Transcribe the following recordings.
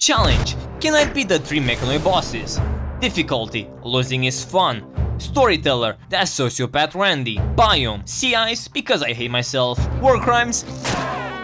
Challenge, can I beat the 3 Mechanoid bosses? Difficulty, losing is fun. Storyteller, that's Sociopath Randy. Biome, Sea Ice, because I hate myself. War crimes,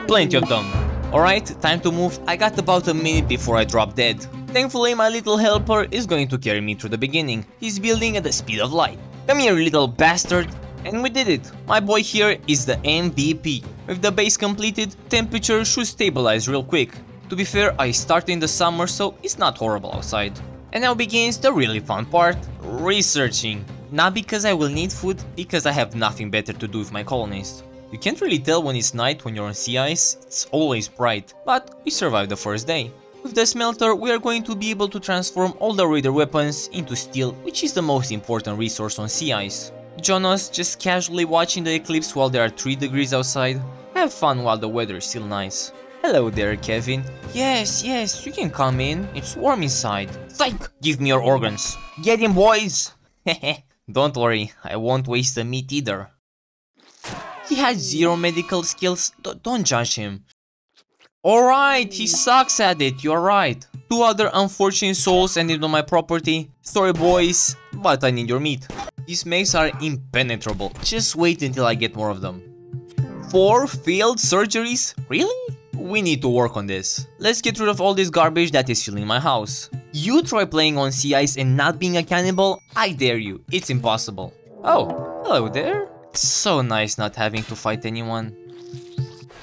plenty of them. Alright, time to move, I got about a minute before I drop dead. Thankfully my little helper is going to carry me through the beginning. He's building at the speed of light. Come here little bastard. And we did it. My boy here is the MVP. With the base completed, temperature should stabilize real quick. To be fair, I started in the summer so it's not horrible outside. And now begins the really fun part, researching. Not because I will need food, because I have nothing better to do with my colonists. You can't really tell when it's night when you're on sea ice, it's always bright, but we survived the first day. With the smelter, we are going to be able to transform all the raider weapons into steel, which is the most important resource on sea ice. Jonas just casually watching the eclipse while there are 3 degrees outside. Have fun while the weather is still nice. Hello there, Kevin. Yes, yes, you can come in. It's warm inside. Psych! Give me your organs. Get in, boys! Don't worry, I won't waste the meat either. He has zero medical skills, D don't judge him. Alright, he sucks at it, you're right. Two other unfortunate souls ended on my property. Sorry boys, but I need your meat. These mechs are impenetrable, just wait until I get more of them. Four failed surgeries? Really? We need to work on this. Let's get rid of all this garbage that is filling my house. You try playing on sea ice and not being a cannibal? I dare you, it's impossible. Oh, hello there. so nice not having to fight anyone.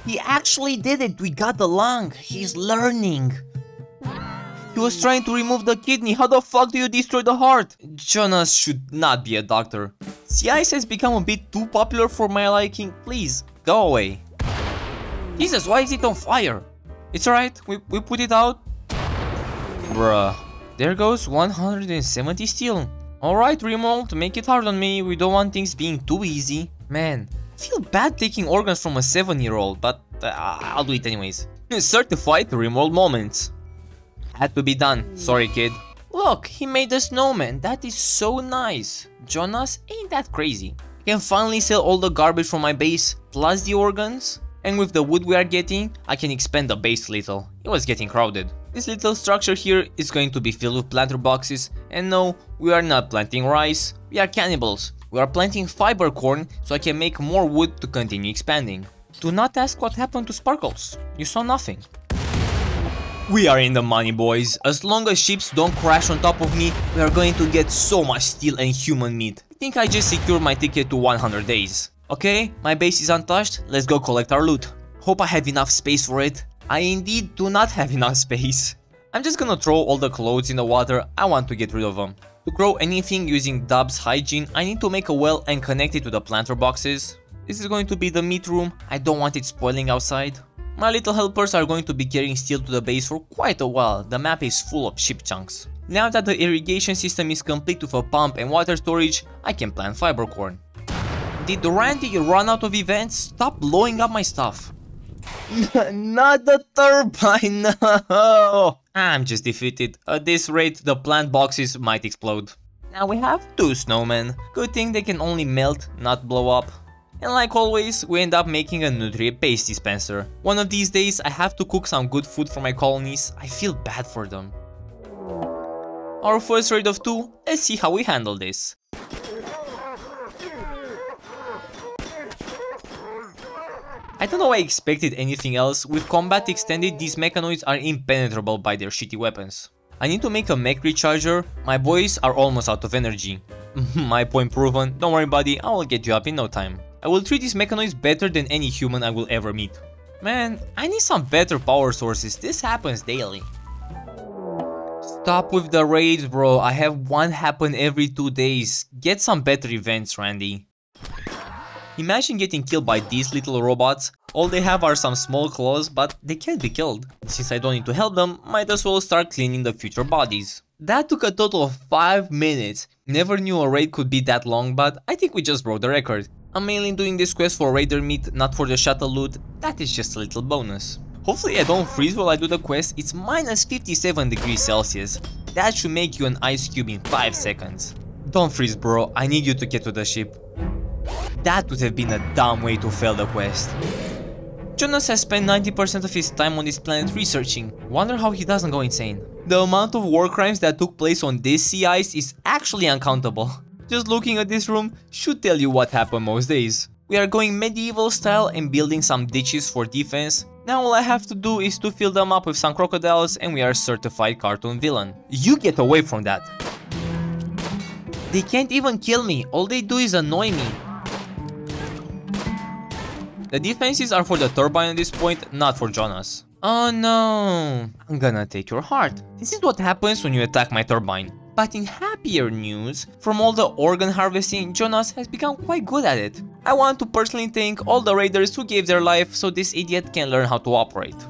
He actually did it, we got the lung. He's learning. He was trying to remove the kidney, how the fuck do you destroy the heart? Jonas should not be a doctor. Sea ice has become a bit too popular for my liking, please, go away. Jesus, why is it on fire? It's alright, we, we put it out. Bruh. There goes 170 steel. Alright, RimWorld, make it hard on me, we don't want things being too easy. Man, I feel bad taking organs from a 7 year old, but uh, I'll do it anyways. Certified RimWorld moments. Had to be done, sorry kid. Look, he made a snowman, that is so nice. Jonas, ain't that crazy. Can finally sell all the garbage from my base, plus the organs. And with the wood we are getting, I can expand the base a little. It was getting crowded. This little structure here is going to be filled with planter boxes. And no, we are not planting rice, we are cannibals. We are planting fiber corn so I can make more wood to continue expanding. Do not ask what happened to Sparkles. You saw nothing. We are in the money boys. As long as ships don't crash on top of me, we are going to get so much steel and human meat. I think I just secured my ticket to 100 days. Okay, my base is untouched, let's go collect our loot. Hope I have enough space for it. I indeed do not have enough space. I'm just gonna throw all the clothes in the water, I want to get rid of them. To grow anything using Dub's hygiene, I need to make a well and connect it to the planter boxes. This is going to be the meat room, I don't want it spoiling outside. My little helpers are going to be carrying steel to the base for quite a while, the map is full of ship chunks. Now that the irrigation system is complete with a pump and water storage, I can plant fiber corn. Did Randy run out of events? Stop blowing up my stuff. Not the turbine, no! I'm just defeated. At this rate, the plant boxes might explode. Now we have two snowmen. Good thing they can only melt, not blow up. And like always, we end up making a nutrient paste dispenser. One of these days, I have to cook some good food for my colonies. I feel bad for them. Our first raid of two, let's see how we handle this. I don't know I expected anything else, with combat extended these mechanoids are impenetrable by their shitty weapons. I need to make a mech recharger, my boys are almost out of energy. my point proven, don't worry buddy, I will get you up in no time. I will treat these mechanoids better than any human I will ever meet. Man, I need some better power sources, this happens daily. Stop with the raids bro, I have one happen every two days. Get some better events Randy. Imagine getting killed by these little robots. All they have are some small claws, but they can't be killed. Since I don't need to help them, might as well start cleaning the future bodies. That took a total of 5 minutes. Never knew a raid could be that long, but I think we just broke the record. I'm mainly doing this quest for raider meat, not for the shuttle loot, that is just a little bonus. Hopefully I don't freeze while I do the quest, it's minus 57 degrees Celsius. That should make you an ice cube in 5 seconds. Don't freeze bro, I need you to get to the ship. That would have been a dumb way to fail the quest. Jonas has spent 90% of his time on this planet researching. Wonder how he doesn't go insane. The amount of war crimes that took place on this sea ice is actually uncountable. Just looking at this room should tell you what happened most days. We are going medieval style and building some ditches for defense. Now all I have to do is to fill them up with some crocodiles and we are certified cartoon villain. You get away from that. They can't even kill me, all they do is annoy me. The defenses are for the turbine at this point, not for Jonas. Oh no, I'm gonna take your heart. This is what happens when you attack my turbine. But in happier news, from all the organ harvesting, Jonas has become quite good at it. I want to personally thank all the raiders who gave their life so this idiot can learn how to operate.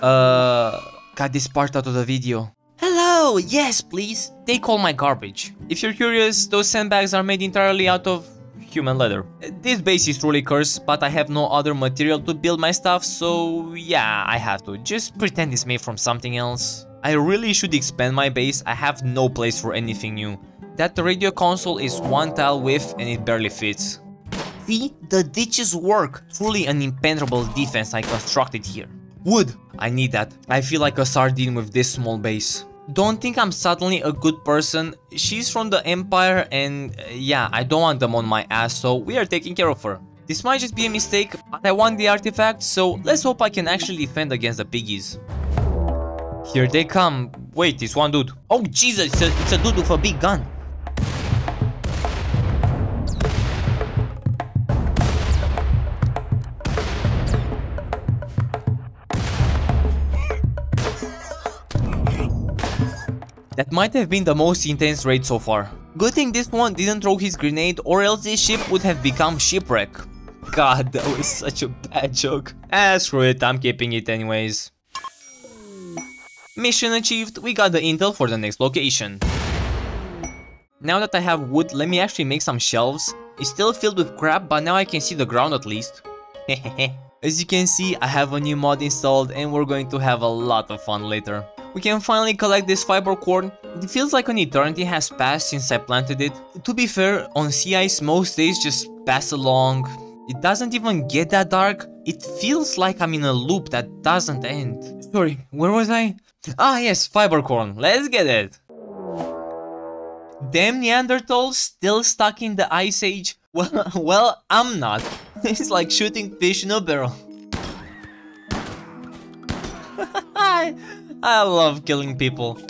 Uh, cut this part out of the video. Hello, yes please, take all my garbage. If you're curious, those sandbags are made entirely out of human leather. This base is truly cursed, but I have no other material to build my stuff, so yeah, I have to. Just pretend it's made from something else. I really should expand my base, I have no place for anything new. That radio console is one tile width and it barely fits. See, the ditches work, truly an impenetrable defense I constructed here. Wood, I need that. I feel like a sardine with this small base. Don't think I'm suddenly a good person, she's from the Empire and uh, yeah, I don't want them on my ass so we are taking care of her. This might just be a mistake, but I want the artifact so let's hope I can actually defend against the piggies. Here they come. Wait, it's one dude. Oh Jesus, it's a, it's a dude with a big gun. That might have been the most intense raid so far. Good thing this one didn't throw his grenade or else this ship would have become shipwreck. God, that was such a bad joke. Ah, screw it, I'm keeping it anyways. Mission achieved, we got the intel for the next location. Now that I have wood, let me actually make some shelves. It's still filled with crap, but now I can see the ground at least. As you can see, I have a new mod installed and we're going to have a lot of fun later. We can finally collect this fiber corn. It feels like an eternity has passed since I planted it. To be fair, on sea ice most days just pass along. It doesn't even get that dark. It feels like I'm in a loop that doesn't end. Sorry, where was I? Ah yes, fiber corn, let's get it! Damn Neanderthals still stuck in the Ice Age? Well, well, I'm not. it's like shooting fish in a barrel. I, love killing people.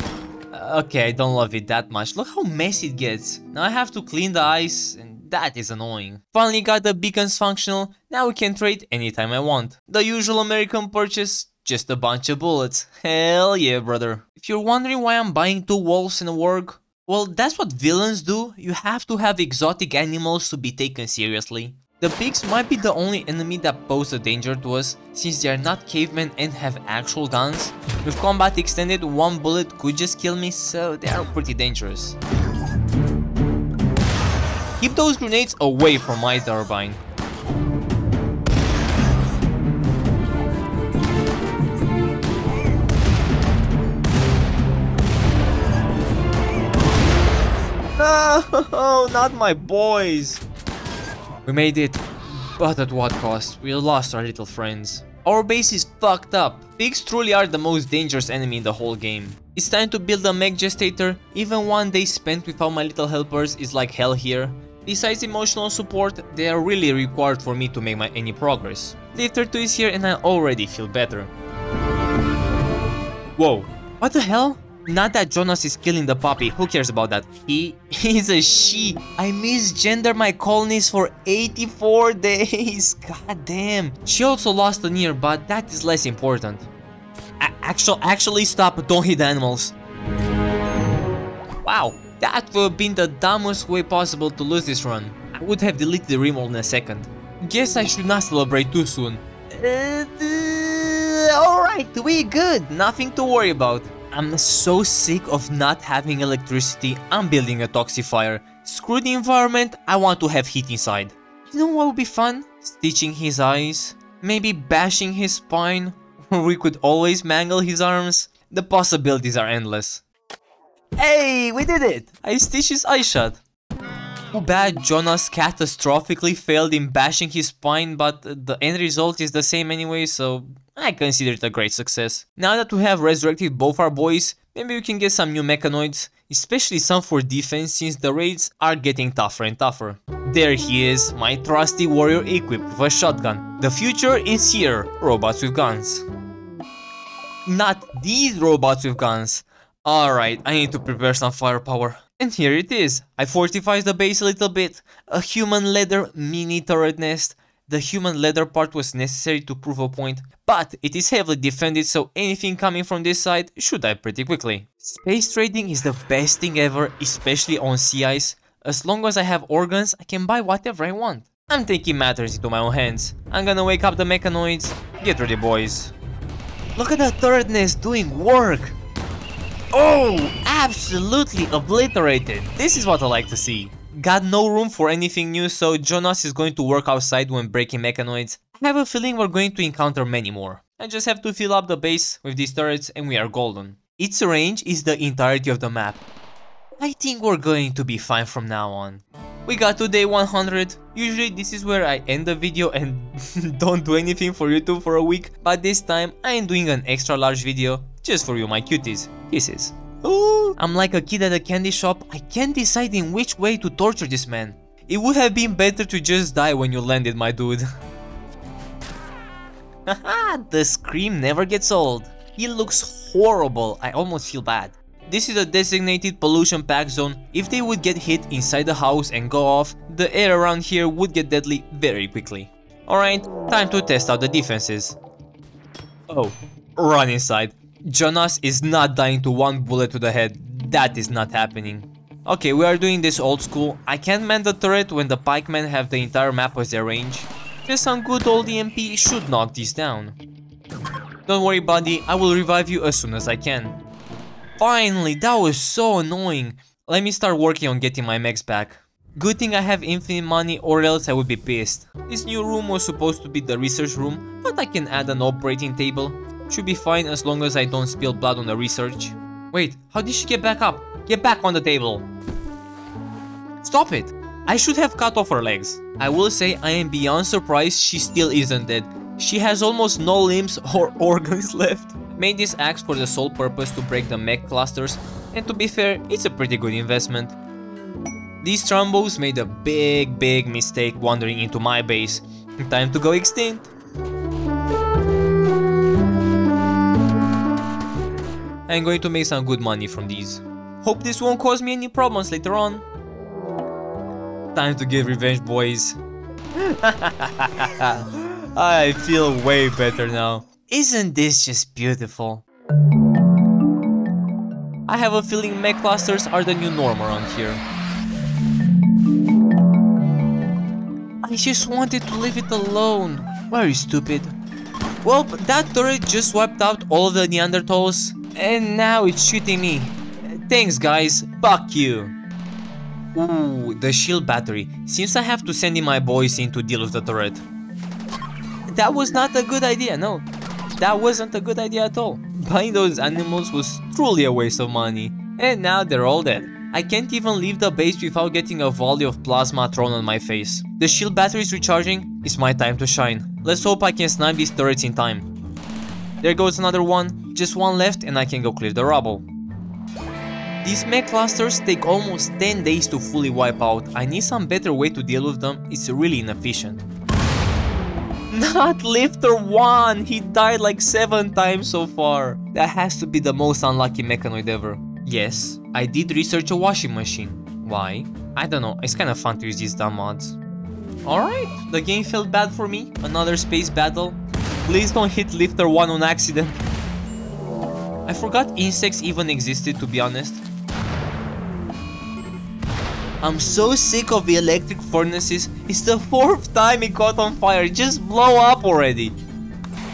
Okay, I don't love it that much. Look how messy it gets. Now I have to clean the ice and that is annoying. Finally got the beacons functional, now we can trade anytime I want. The usual American purchase, just a bunch of bullets. Hell yeah, brother. If you're wondering why I'm buying two wolves and a warg, well, that's what villains do. You have to have exotic animals to be taken seriously. The pigs might be the only enemy that pose a danger to us, since they are not cavemen and have actual guns. With combat extended, one bullet could just kill me, so they are pretty dangerous. Keep those grenades away from my turbine. No, not my boys. We made it, but at what cost? We lost our little friends. Our base is fucked up. Pigs truly are the most dangerous enemy in the whole game. It's time to build a mech gestator. Even one day spent without my little helpers is like hell here. Besides emotional support, they are really required for me to make my any progress. Lifter 2 is here and I already feel better. Whoa, what the hell? Not that Jonas is killing the puppy, who cares about that? He is a she. I misgender my colonies for 84 days. God damn. She also lost an ear, but that is less important. A actual, actually stop, don't hit animals. Wow, that would have been the dumbest way possible to lose this run. I would have deleted the RimWorld in a second. Guess I should not celebrate too soon. Uh, uh, Alright, we good, nothing to worry about. I'm so sick of not having electricity, I'm building a toxifier. Screw the environment, I want to have heat inside. You know what would be fun? Stitching his eyes, maybe bashing his spine, we could always mangle his arms. The possibilities are endless. Hey, we did it! I stitched his eye shut. Too bad Jonas catastrophically failed in bashing his spine, but the end result is the same anyway, so I consider it a great success. Now that we have resurrected both our boys, maybe we can get some new mechanoids, especially some for defense since the raids are getting tougher and tougher. There he is, my trusty warrior equipped with a shotgun. The future is here, robots with guns. Not these robots with guns. Alright, I need to prepare some firepower. And here it is. I fortified the base a little bit. A human leather mini turret nest. The human leather part was necessary to prove a point, but it is heavily defended so anything coming from this side should die pretty quickly. Space trading is the best thing ever, especially on sea ice. As long as I have organs, I can buy whatever I want. I'm taking matters into my own hands. I'm gonna wake up the mechanoids. Get ready boys. Look at that turret nest doing work! Oh, absolutely obliterated. This is what I like to see. Got no room for anything new, so Jonas is going to work outside when breaking mechanoids. I have a feeling we're going to encounter many more. I just have to fill up the base with these turrets and we are golden. Its range is the entirety of the map. I think we're going to be fine from now on. We got to day 100. Usually this is where I end the video and don't do anything for YouTube for a week, but this time I am doing an extra large video just for you my cuties. Kisses. I'm like a kid at a candy shop, I can't decide in which way to torture this man. It would have been better to just die when you landed my dude. Haha, the scream never gets old. He looks horrible, I almost feel bad. This is a designated pollution pack zone. If they would get hit inside the house and go off, the air around here would get deadly very quickly. Alright, time to test out the defenses. Oh, run inside. Jonas is not dying to one bullet to the head. That is not happening. Okay, we are doing this old school. I can't man the turret when the pikemen have the entire map as their range. Just some good old EMP should knock these down. Don't worry buddy, I will revive you as soon as I can. Finally, that was so annoying. Let me start working on getting my mechs back. Good thing I have infinite money or else I would be pissed. This new room was supposed to be the research room, but I can add an operating table. Should be fine as long as I don't spill blood on the research. Wait, how did she get back up? Get back on the table. Stop it! I should have cut off her legs. I will say I am beyond surprised she still isn't dead. She has almost no limbs or organs left. Made this axe for the sole purpose to break the mech clusters and to be fair, it's a pretty good investment. These Thrumbos made a big big mistake wandering into my base. Time to go extinct. I'm going to make some good money from these. Hope this won't cause me any problems later on. Time to get revenge, boys. I feel way better now. Isn't this just beautiful? I have a feeling mech clusters are the new norm around here. I just wanted to leave it alone. Very stupid. Well, that turret just wiped out all the Neanderthals and now it's shooting me. Thanks guys, fuck you. Ooh, the shield battery. Seems I have to send in my boys in to deal with the turret. That was not a good idea, no. That wasn't a good idea at all. Buying those animals was truly a waste of money. And now they're all dead. I can't even leave the base without getting a volley of plasma thrown on my face. The shield battery is recharging, it's my time to shine. Let's hope I can snipe these turrets in time. There goes another one, just one left and I can go clear the rubble. These mech clusters take almost 10 days to fully wipe out, I need some better way to deal with them, it's really inefficient. Not Lifter 1! He died like 7 times so far. That has to be the most unlucky mechanoid ever. Yes, I did research a washing machine. Why? I don't know, it's kinda fun to use these dumb mods. Alright, the game felt bad for me, another space battle, Please don't hit lifter 1 on accident. I forgot insects even existed to be honest. I'm so sick of the electric furnaces, it's the fourth time it caught on fire, just blow up already.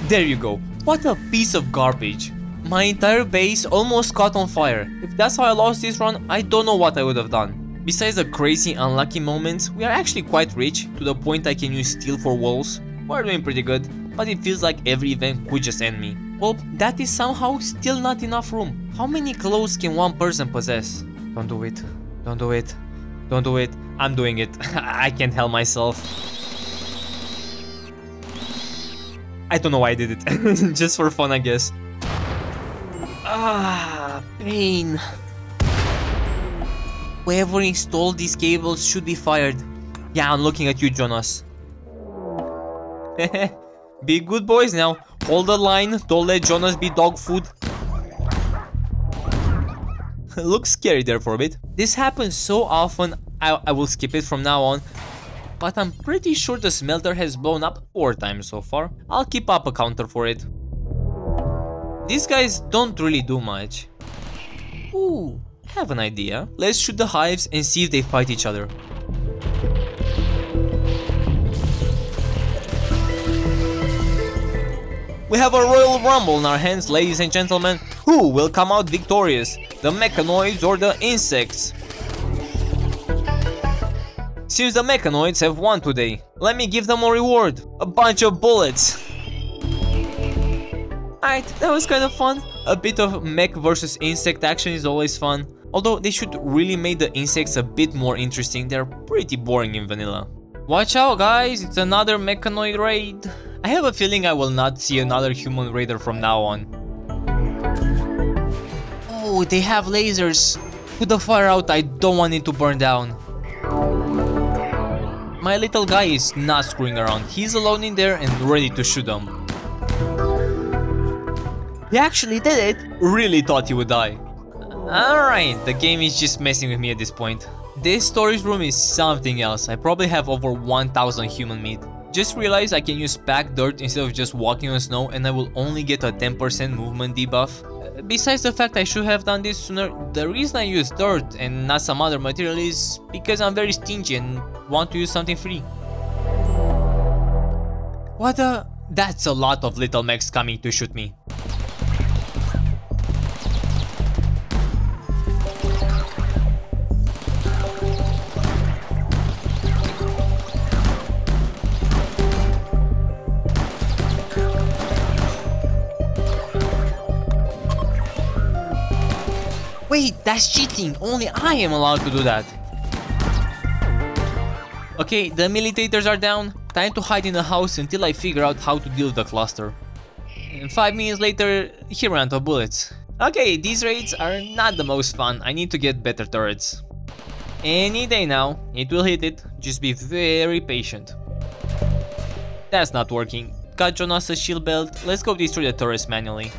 There you go, what a piece of garbage. My entire base almost caught on fire. If that's how I lost this run, I don't know what I would have done. Besides the crazy unlucky moments, we are actually quite rich, to the point I can use steel for walls. We're doing pretty good but it feels like every event could just end me. Well, that is somehow still not enough room. How many clothes can one person possess? Don't do it. Don't do it. Don't do it. I'm doing it. I can't help myself. I don't know why I did it. Just for fun, I guess. Ah, pain. Whoever installed these cables should be fired. Yeah, I'm looking at you, Jonas. be good boys now. Hold the line. Don't let Jonas be dog food. Looks scary there for a bit. This happens so often, I, I will skip it from now on. But I'm pretty sure the smelter has blown up 4 times so far. I'll keep up a counter for it. These guys don't really do much. Ooh, have an idea. Let's shoot the hives and see if they fight each other. We have a Royal Rumble in our hands, ladies and gentlemen. Who will come out victorious? The mechanoids or the insects? Since the mechanoids have won today, let me give them a reward. A bunch of bullets. Alright, that was kind of fun. A bit of mech versus insect action is always fun. Although they should really make the insects a bit more interesting, they're pretty boring in vanilla. Watch out guys, it's another mechanoid raid. I have a feeling I will not see another human raider from now on. Oh, they have lasers. Put the fire out, I don't want it to burn down. My little guy is not screwing around, he's alone in there and ready to shoot them. He actually did it! Really thought he would die. Alright, the game is just messing with me at this point. This storage room is something else, I probably have over 1000 human meat. Just realized I can use packed dirt instead of just walking on snow and I will only get a 10% movement debuff. Uh, besides the fact I should have done this sooner, the reason I use dirt and not some other material is because I'm very stingy and want to use something free. What the? That's a lot of little mechs coming to shoot me. Wait, that's cheating. Only I am allowed to do that. Okay, the militators are down. Time to hide in the house until I figure out how to deal with the cluster. And 5 minutes later, he ran out of bullets. Okay, these raids are not the most fun. I need to get better turrets. Any day now, it will hit it. Just be very patient. That's not working. Got Jonas a shield belt. Let's go destroy the turrets manually.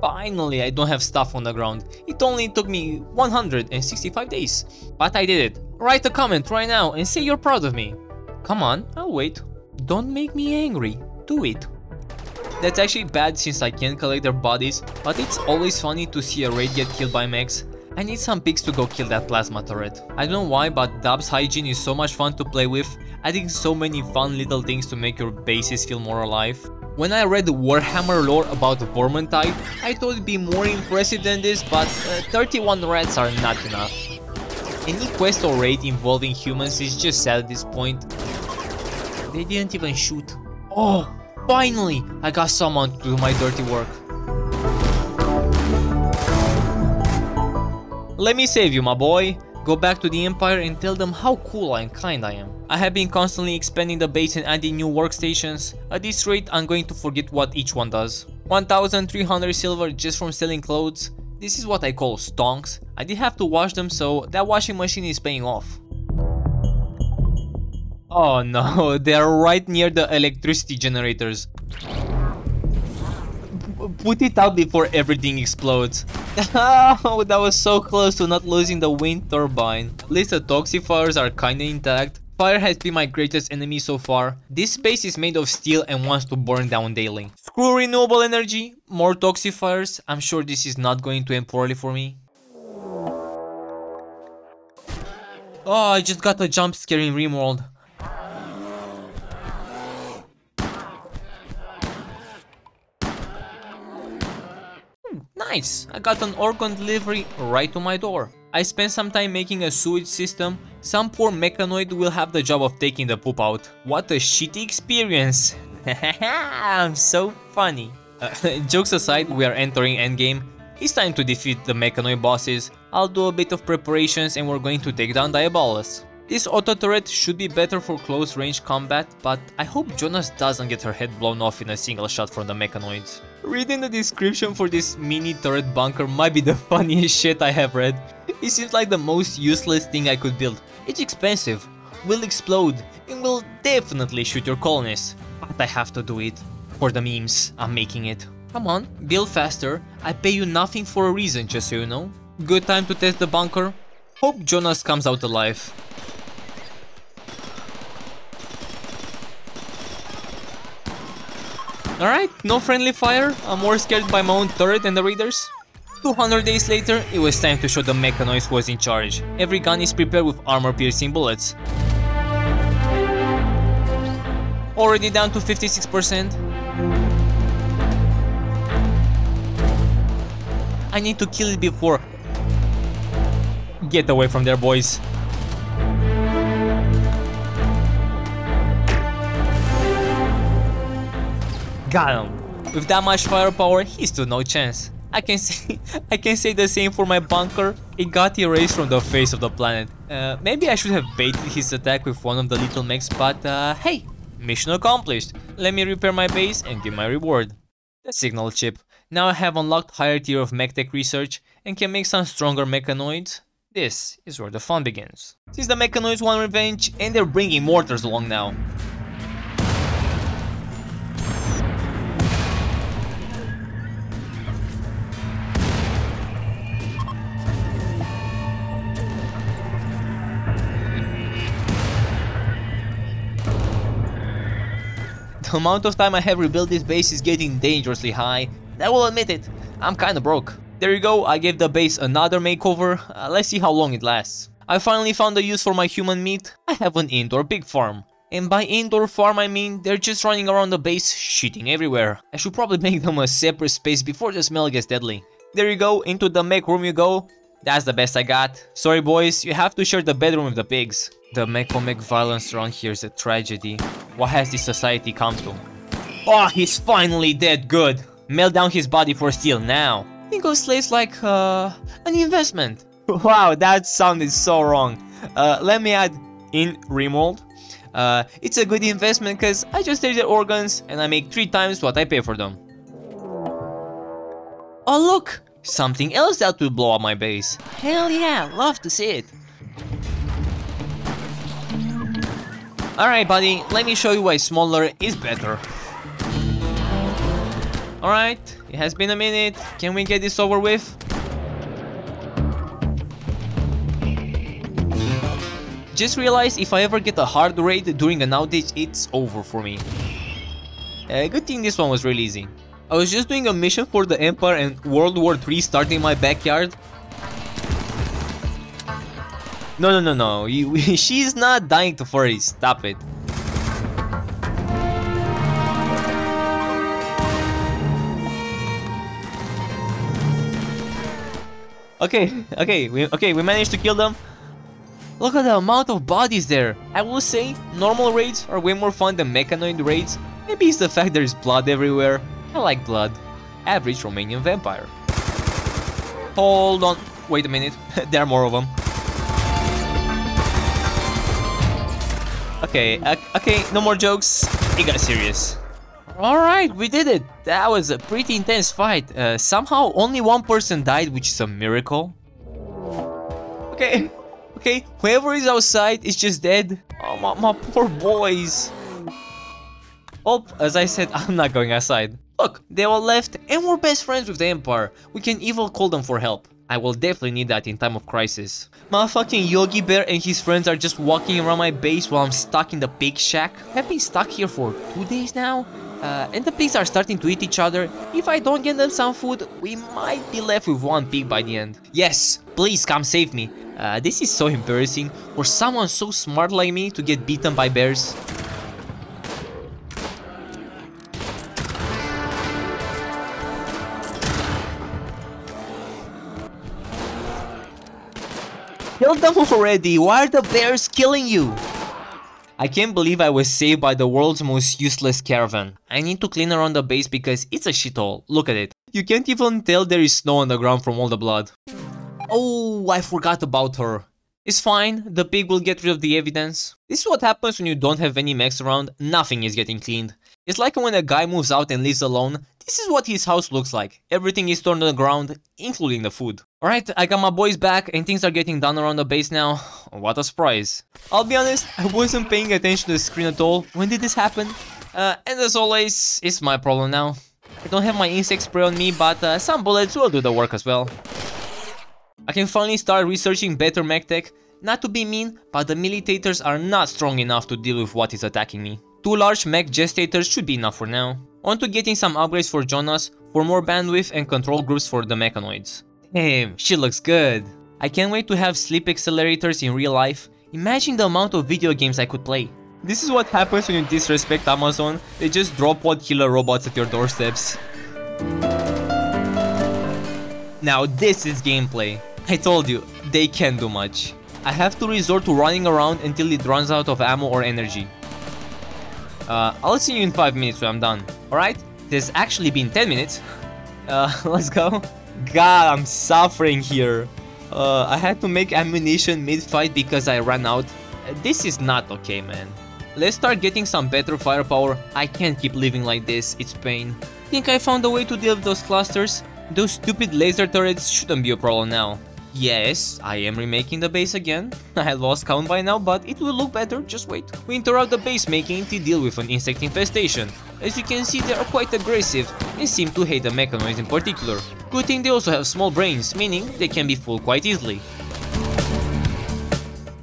Finally, I don't have stuff on the ground. It only took me 165 days. But I did it. Write a comment right now and say you're proud of me. Come on, I'll wait. Don't make me angry. Do it. That's actually bad since I can't collect their bodies, but it's always funny to see a raid get killed by mechs. I need some pigs to go kill that plasma turret. I don't know why, but Dub's hygiene is so much fun to play with, adding so many fun little things to make your bases feel more alive. When I read the Warhammer lore about Vermintide, I thought it'd be more impressive than this, but uh, 31 rats are not enough. Any quest or raid involving humans is just sad at this point. They didn't even shoot. Oh, finally! I got someone to do my dirty work. Let me save you, my boy. Go back to the Empire and tell them how cool and kind I am. I have been constantly expanding the base and adding new workstations. At this rate, I'm going to forget what each one does. 1300 silver just from selling clothes. This is what I call stonks. I did have to wash them so that washing machine is paying off. Oh no, they are right near the electricity generators. Put it out before everything explodes. oh, that was so close to not losing the wind turbine. At least the toxifiers are kinda intact. Fire has been my greatest enemy so far. This base is made of steel and wants to burn down daily. Screw renewable energy, more toxifiers. I'm sure this is not going to end poorly for me. Oh, I just got a jump scare in Rimworld. Nice! I got an organ delivery right to my door. I spent some time making a sewage system. Some poor mechanoid will have the job of taking the poop out. What a shitty experience! I'm so funny. Uh, jokes aside, we are entering endgame. It's time to defeat the Mechanoid bosses. I'll do a bit of preparations and we're going to take down Diabolus. This auto turret should be better for close range combat, but I hope Jonas doesn't get her head blown off in a single shot from the Mechanoids. Reading the description for this mini turret bunker might be the funniest shit I have read. It seems like the most useless thing I could build. It's expensive, will explode, and will definitely shoot your colonists. But I have to do it. For the memes, I'm making it. Come on, build faster. I pay you nothing for a reason, just so you know. Good time to test the bunker. Hope Jonas comes out alive. Alright, no friendly fire, I'm more scared by my own turret than the raiders. 200 days later, it was time to show the Mechanoids who was in charge. Every gun is prepared with armor-piercing bullets. Already down to 56%. I need to kill it before... Get away from there, boys. Got him. With that much firepower, he stood no chance. I can say I can say the same for my bunker. It got erased from the face of the planet. Uh, maybe I should have baited his attack with one of the little mechs, but uh, hey, mission accomplished. Let me repair my base and get my reward. The signal chip. Now I have unlocked higher tier of mech-tech research and can make some stronger mechanoids. This is where the fun begins. Since the mechanoids want revenge and they're bringing mortars along now. The amount of time I have rebuilt this base is getting dangerously high. I will admit it, I'm kinda broke. There you go, I gave the base another makeover, uh, let's see how long it lasts. I finally found a use for my human meat, I have an indoor pig farm. And by indoor farm I mean they're just running around the base, shitting everywhere. I should probably make them a separate space before the smell gets deadly. There you go, into the mech room you go. That's the best I got. Sorry boys, you have to share the bedroom with the pigs. The mech-on-mech violence around here is a tragedy. What has this society come to? Oh, he's finally dead, good. Melt down his body for steel now. Think of slaves like, uh, an investment. wow, that sounded so wrong. Uh, let me add, in RimWorld. Uh, it's a good investment because I just take their organs and I make three times what I pay for them. Oh look, something else that will blow up my base. Hell yeah, love to see it. Alright buddy, let me show you why smaller is better. Alright, it has been a minute, can we get this over with? Just realized if I ever get a hard raid during an outage, it's over for me. Uh, good thing this one was really easy. I was just doing a mission for the Empire and World War 3 starting in my backyard no, no, no, no. You, she's not dying to furry. Stop it. Okay, okay, we, okay, we managed to kill them. Look at the amount of bodies there. I will say, normal raids are way more fun than mechanoid raids. Maybe it's the fact there's blood everywhere. I like blood. Average Romanian vampire. Hold on. Wait a minute. there are more of them. Okay, okay, no more jokes. It got serious. Alright, we did it. That was a pretty intense fight. Uh, somehow only one person died, which is a miracle. Okay, okay, whoever is outside is just dead. Oh, my, my poor boys. Oh, as I said, I'm not going outside. Look, they all left and we're best friends with the Empire. We can even call them for help. I will definitely need that in time of crisis. Motherfucking Yogi Bear and his friends are just walking around my base while I'm stuck in the pig shack. I've been stuck here for two days now. Uh, and the pigs are starting to eat each other. If I don't get them some food, we might be left with one pig by the end. Yes, please come save me. Uh, this is so embarrassing for someone so smart like me to get beaten by bears. Kill them already! Why are the bears killing you? I can't believe I was saved by the world's most useless caravan. I need to clean around the base because it's a shithole. Look at it. You can't even tell there is snow on the ground from all the blood. Oh, I forgot about her. It's fine, the pig will get rid of the evidence. This is what happens when you don't have any mechs around, nothing is getting cleaned. It's like when a guy moves out and lives alone, this is what his house looks like. Everything is turned on the ground, including the food. Alright, I got my boys back and things are getting done around the base now. What a surprise. I'll be honest, I wasn't paying attention to the screen at all. When did this happen? Uh, and as always, it's my problem now. I don't have my insect spray on me, but uh, some bullets will do the work as well. I can finally start researching better mech tech. Not to be mean, but the militators are not strong enough to deal with what is attacking me. Two large mech gestators should be enough for now. On to getting some upgrades for Jonas, for more bandwidth and control groups for the mechanoids. Damn, she looks good. I can't wait to have sleep accelerators in real life. Imagine the amount of video games I could play. This is what happens when you disrespect Amazon, they just drop one killer robots at your doorsteps. Now this is gameplay. I told you, they can't do much. I have to resort to running around until it runs out of ammo or energy. Uh, I'll see you in 5 minutes when I'm done, alright? There's actually been 10 minutes. Uh, let's go. God, I'm suffering here. Uh, I had to make ammunition mid-fight because I ran out. Uh, this is not okay, man. Let's start getting some better firepower. I can't keep living like this, it's pain. Think I found a way to deal with those clusters? Those stupid laser turrets shouldn't be a problem now. Yes, I am remaking the base again. I had lost count by now, but it will look better, just wait. We interrupt the base making to deal with an insect infestation. As you can see, they are quite aggressive and seem to hate the mechanoids in particular. Good thing they also have small brains, meaning they can be fooled quite easily.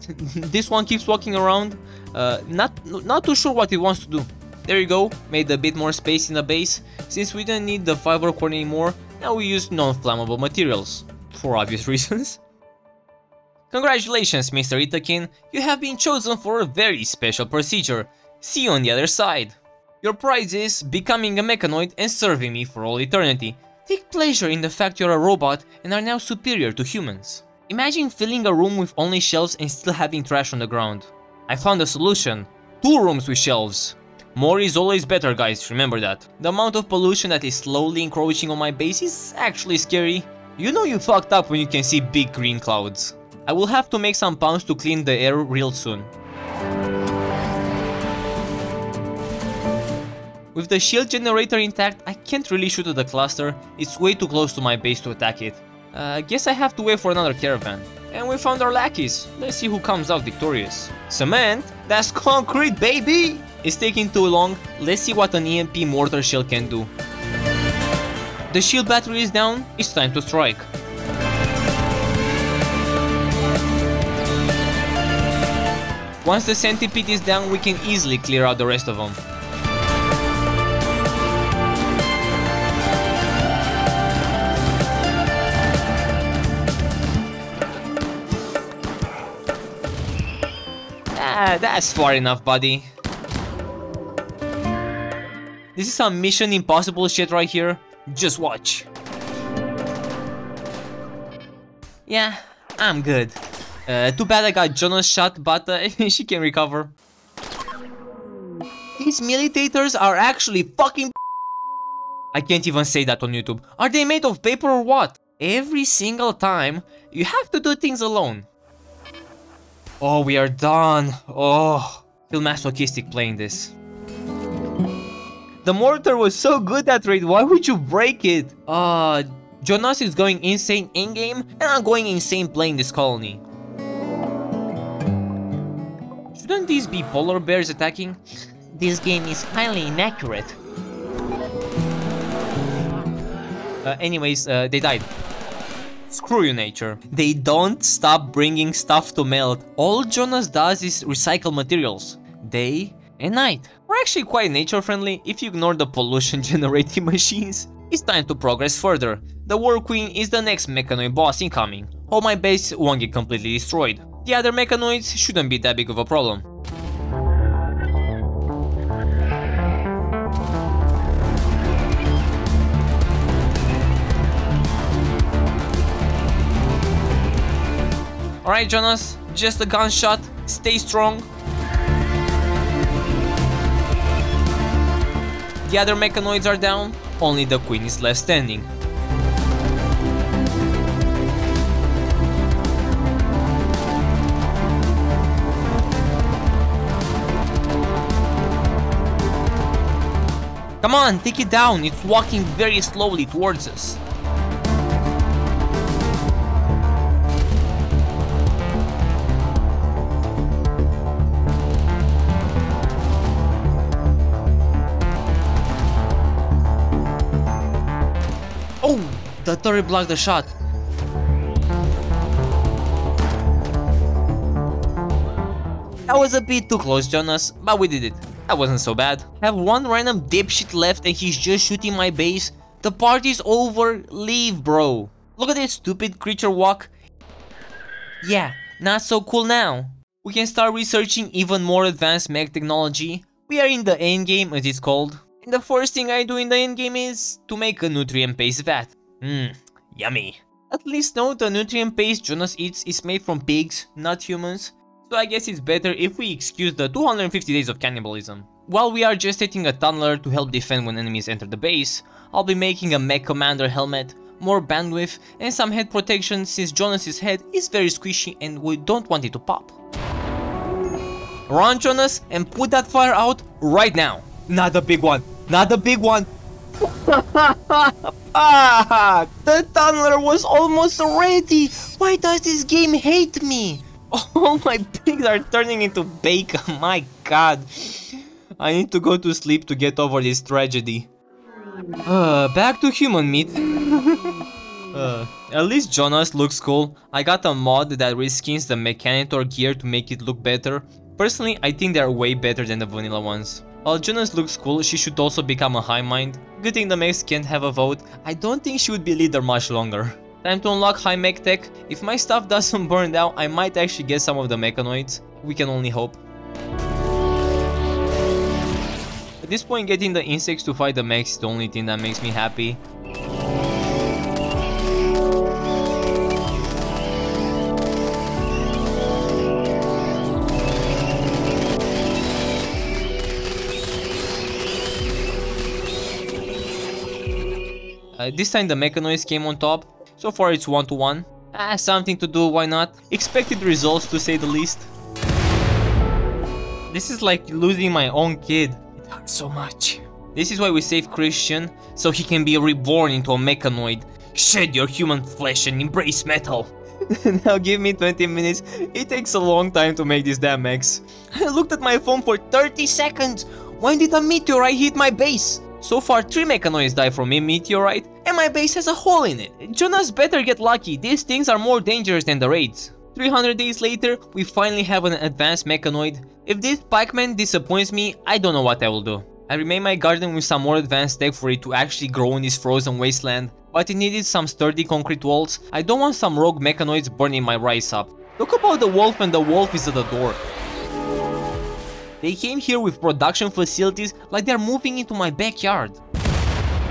this one keeps walking around, uh, not, not too sure what it wants to do. There you go, made a bit more space in the base. Since we don't need the fiber corn anymore, now we use non-flammable materials for obvious reasons. Congratulations, Mr. Itakin, you have been chosen for a very special procedure. See you on the other side. Your prize is becoming a mechanoid and serving me for all eternity. Take pleasure in the fact you're a robot and are now superior to humans. Imagine filling a room with only shelves and still having trash on the ground. I found a solution. Two rooms with shelves. More is always better guys, remember that. The amount of pollution that is slowly encroaching on my base is actually scary. You know you fucked up when you can see big green clouds. I will have to make some pounds to clean the air real soon. With the shield generator intact, I can't really shoot at the cluster, it's way too close to my base to attack it. Uh, guess I have to wait for another caravan. And we found our lackeys, let's see who comes out victorious. Cement? That's concrete baby! It's taking too long, let's see what an EMP mortar shell can do. The shield battery is down, it's time to strike. Once the centipede is down, we can easily clear out the rest of them. Ah, that's far enough, buddy. This is some Mission Impossible shit right here. Just watch. Yeah, I'm good. Uh, too bad I got Jonas shot, but uh, she can recover. These militators are actually fucking I can't even say that on YouTube. Are they made of paper or what? Every single time, you have to do things alone. Oh, we are done. Oh, feel masochistic playing this. The mortar was so good that raid, why would you break it? Uh, Jonas is going insane in-game, and I'm going insane playing this colony. Shouldn't these be polar bears attacking? This game is highly inaccurate. Uh, anyways, uh, they died. Screw you, nature. They don't stop bringing stuff to melt. All Jonas does is recycle materials. Day and night. We're actually quite nature friendly if you ignore the pollution generating machines. It's time to progress further. The War Queen is the next mechanoid boss incoming. All my base won't get completely destroyed. The other mechanoids shouldn't be that big of a problem. Alright Jonas, just a gunshot, stay strong, the other mechanoids are down, only the queen is left standing. Come on, take it down, it's walking very slowly towards us. The turret blocked the shot. That was a bit too close, Jonas, but we did it. That wasn't so bad. Have one random dipshit left and he's just shooting my base. The party's over. Leave, bro. Look at this stupid creature walk. Yeah, not so cool now. We can start researching even more advanced mech technology. We are in the endgame as it's called. And the first thing I do in the endgame is to make a nutrient paste vat. Mmm, yummy. At least note the nutrient paste Jonas eats is made from pigs, not humans. So I guess it's better if we excuse the 250 days of cannibalism. While we are gestating a tunneler to help defend when enemies enter the base, I'll be making a mech commander helmet, more bandwidth and some head protection since Jonas's head is very squishy and we don't want it to pop. Run Jonas and put that fire out right now. Not the big one, not the big one. Ah, the tunneler was almost ready. Why does this game hate me? All my pigs are turning into bacon, my god. I need to go to sleep to get over this tragedy. Uh, back to human meat. uh, at least Jonas looks cool. I got a mod that reskins the Mechanitor gear to make it look better. Personally, I think they're way better than the vanilla ones. While Jonas looks cool, she should also become a high mind. Good thing the mechs can't have a vote. I don't think she would be leader much longer. Time to unlock high mech tech. If my stuff doesn't burn down, I might actually get some of the mechanoids. We can only hope. At this point, getting the insects to fight the mechs is the only thing that makes me happy. Uh, this time the mechanoids came on top, so far it's 1 to 1. Ah, something to do, why not? Expected results to say the least. This is like losing my own kid. It hurts so much. This is why we save Christian, so he can be reborn into a mechanoid. Shed your human flesh and embrace metal. now give me 20 minutes. It takes a long time to make this damn. I looked at my phone for 30 seconds. When did a meteorite hit my base? So far, 3 mechanoids died from a meteorite, and my base has a hole in it. Jonas better get lucky, these things are more dangerous than the raids. 300 days later, we finally have an advanced mechanoid. If this pikeman disappoints me, I don't know what I will do. I remade my garden with some more advanced tech for it to actually grow in this frozen wasteland, but it needed some sturdy concrete walls. I don't want some rogue mechanoids burning my rice up. Look about the wolf and the wolf is at the door. They came here with production facilities like they're moving into my backyard.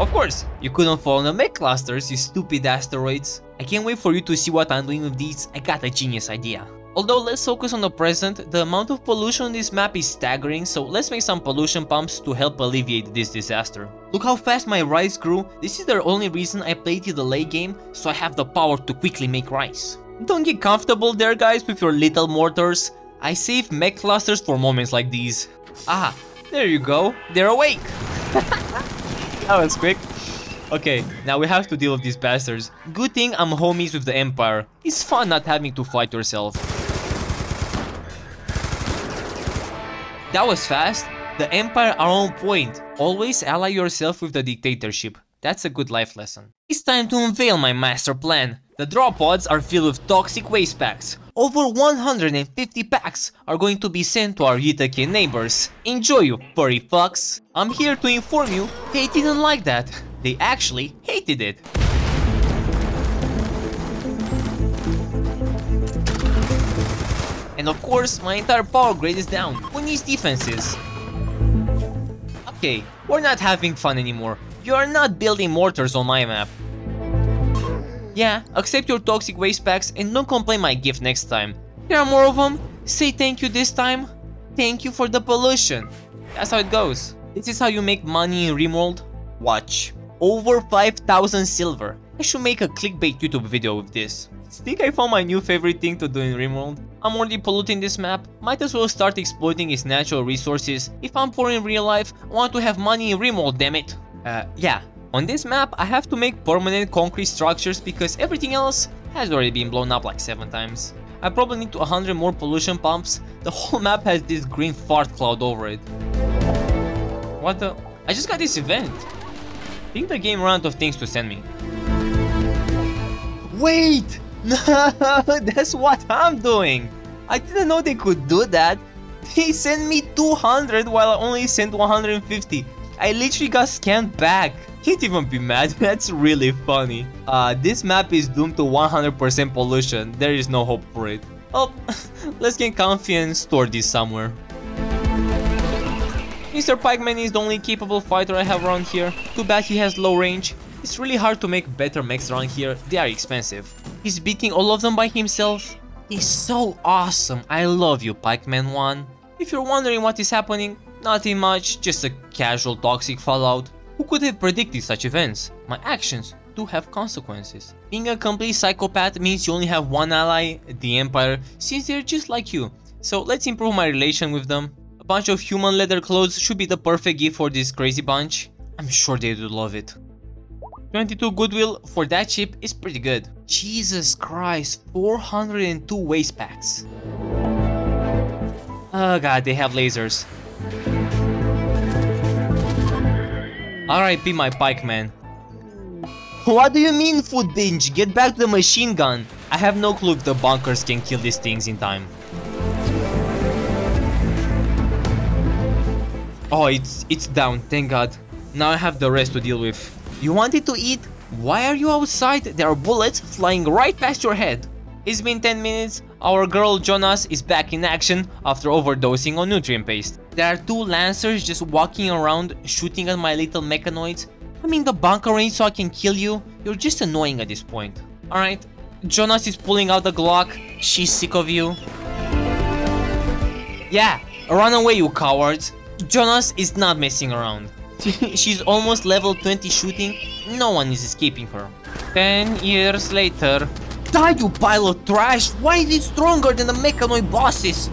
Of course, you couldn't fall on the mech clusters, you stupid asteroids. I can't wait for you to see what I'm doing with these, I got a genius idea. Although let's focus on the present, the amount of pollution on this map is staggering, so let's make some pollution pumps to help alleviate this disaster. Look how fast my rice grew, this is the only reason I played the late game, so I have the power to quickly make rice. Don't get comfortable there guys with your little mortars, I save mech clusters for moments like these. Ah, there you go, they're awake! that was quick. Okay, now we have to deal with these bastards. Good thing I'm homies with the Empire. It's fun not having to fight yourself. That was fast. The Empire are on point. Always ally yourself with the dictatorship. That's a good life lesson. It's time to unveil my master plan. The drop pods are filled with toxic waste packs. Over 150 packs are going to be sent to our Yttakin neighbors. Enjoy you furry fucks! I'm here to inform you, they didn't like that. They actually hated it. And of course, my entire power grade is down. Who needs defenses? Okay, we're not having fun anymore. You are not building mortars on my map. Yeah, accept your toxic waste packs and don't complain my gift next time. There are more of them, say thank you this time. Thank you for the pollution. That's how it goes. This is how you make money in RimWorld. Watch. over 5000 silver. I should make a clickbait YouTube video with this. Think I found my new favorite thing to do in RimWorld? I'm already polluting this map, might as well start exploiting its natural resources. If I'm poor in real life, I want to have money in RimWorld, dammit. Uh, yeah. On this map, I have to make permanent concrete structures because everything else has already been blown up like 7 times. I probably need 100 more pollution pumps. The whole map has this green fart cloud over it. What the? I just got this event. I think the game ran out of things to send me. Wait! No, that's what I'm doing. I didn't know they could do that. They sent me 200 while I only sent 150. I literally got scanned back. Can't even be mad, that's really funny. Uh, this map is doomed to 100% pollution. There is no hope for it. Oh, let's get comfy and store this somewhere. Mr. Pikeman is the only capable fighter I have around here. Too bad he has low range. It's really hard to make better mechs around here, they are expensive. He's beating all of them by himself. He's so awesome, I love you Pikeman 1. If you're wondering what is happening, nothing much, just a casual toxic fallout. Who could have predicted such events? My actions do have consequences. Being a complete psychopath means you only have one ally, the Empire, since they're just like you. So let's improve my relation with them. A bunch of human leather clothes should be the perfect gift for this crazy bunch. I'm sure they do love it. 22 goodwill for that chip is pretty good. Jesus Christ, 402 waste packs. Oh god, they have lasers. RIP my pikeman. What do you mean, food binge? Get back to the machine gun. I have no clue if the bunkers can kill these things in time. Oh, it's it's down, thank god. Now I have the rest to deal with. You wanted to eat? Why are you outside? There are bullets flying right past your head. It's been 10 minutes, our girl Jonas is back in action after overdosing on nutrient paste. There are two lancers just walking around shooting at my little mechanoids. I mean the bunker range so I can kill you, you're just annoying at this point. Alright, Jonas is pulling out the Glock, she's sick of you. Yeah, run away you cowards. Jonas is not messing around. She's almost level 20 shooting, no one is escaping her. 10 years later. Die you pile of trash! Why is it stronger than the mechanoid bosses?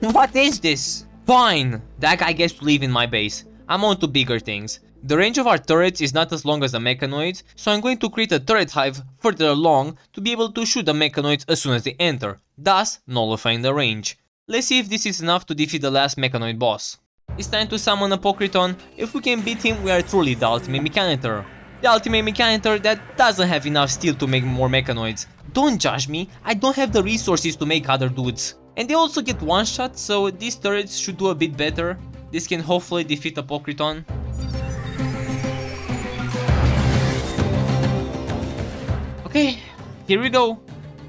What is this? Fine, that guy gets to live in my base. I'm on to bigger things. The range of our turrets is not as long as the mechanoids, so I'm going to create a turret hive further along to be able to shoot the mechanoids as soon as they enter, thus nullifying the range. Let's see if this is enough to defeat the last mechanoid boss. It's time to summon Apocriton. If we can beat him, we are truly the ultimate Mechanitor. The ultimate Mechanitor that doesn't have enough steel to make more mechanoids. Don't judge me, I don't have the resources to make other dudes. And they also get one shot, so these turrets should do a bit better. This can hopefully defeat Apocriton. Okay, here we go.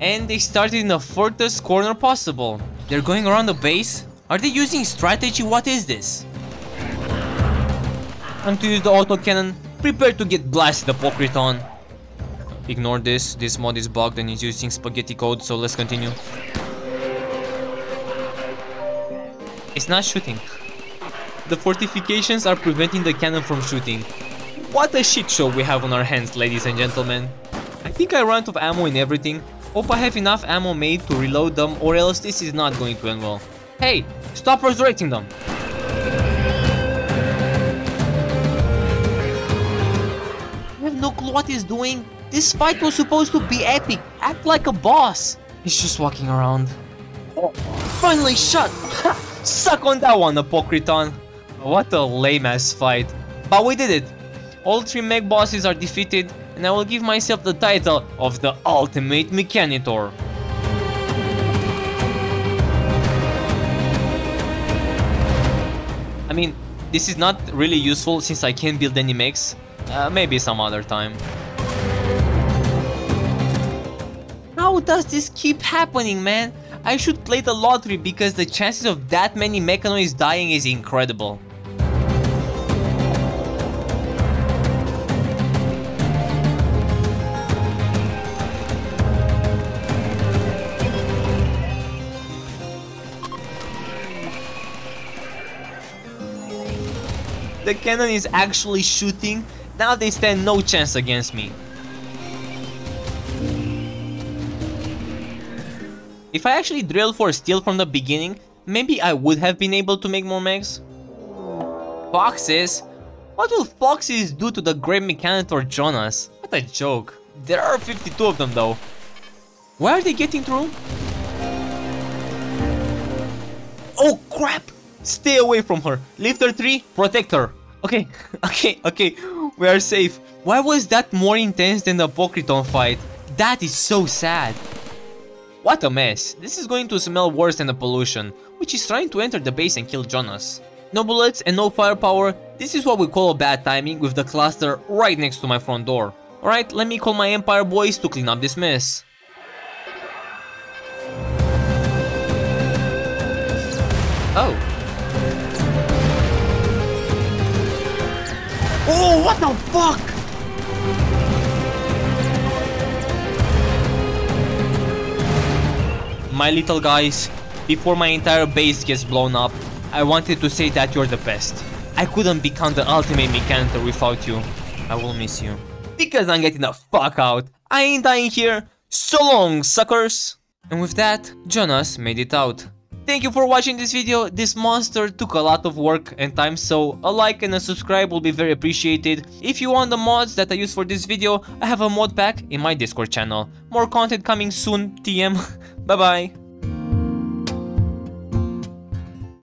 And they started in the furthest corner possible. They're going around the base, are they using strategy? What is this? Time to use the autocannon. Prepare to get blasted, Apocriton. Ignore this. This mod is bugged and is using spaghetti code, so let's continue. It's not shooting. The fortifications are preventing the cannon from shooting. What a shit show we have on our hands, ladies and gentlemen. I think I ran out of ammo in everything. Hope I have enough ammo made to reload them or else this is not going to end well. Hey, stop resurrecting them. I have no clue what he's doing. This fight was supposed to be epic. Act like a boss. He's just walking around. Finally shot. Suck on that one, Apocriton. What a lame-ass fight. But we did it. All three mech bosses are defeated, and I will give myself the title of the Ultimate Mechanitor. I mean, this is not really useful since I can't build any mechs. Uh, maybe some other time. How does this keep happening, man? I should play the lottery because the chances of that many mechanoids dying is incredible. the cannon is actually shooting Now they stand no chance against me. If I actually drilled for steel from the beginning, maybe I would have been able to make more mechs. Foxes? What will foxes do to the great Mechanitor Jonas? What a joke. There are 52 of them though. Why are they getting through? Oh crap! Stay away from her. Lifter 3, protect her. Okay, okay, okay. We are safe. Why was that more intense than the Apocriton fight? That is so sad. What a mess. This is going to smell worse than the pollution, which is trying to enter the base and kill Jonas. No bullets and no firepower, this is what we call a bad timing with the cluster right next to my front door. Alright, let me call my Empire boys to clean up this mess. Oh. Oh, what the fuck? My little guys, before my entire base gets blown up, I wanted to say that you're the best. I couldn't become the ultimate mechanic without you. I will miss you. Because I'm getting the fuck out. I ain't dying here. So long, suckers! And with that, Jonas made it out. Thank you for watching this video. This monster took a lot of work and time, so a like and a subscribe will be very appreciated. If you want the mods that I use for this video, I have a mod pack in my Discord channel. More content coming soon, TM. bye bye.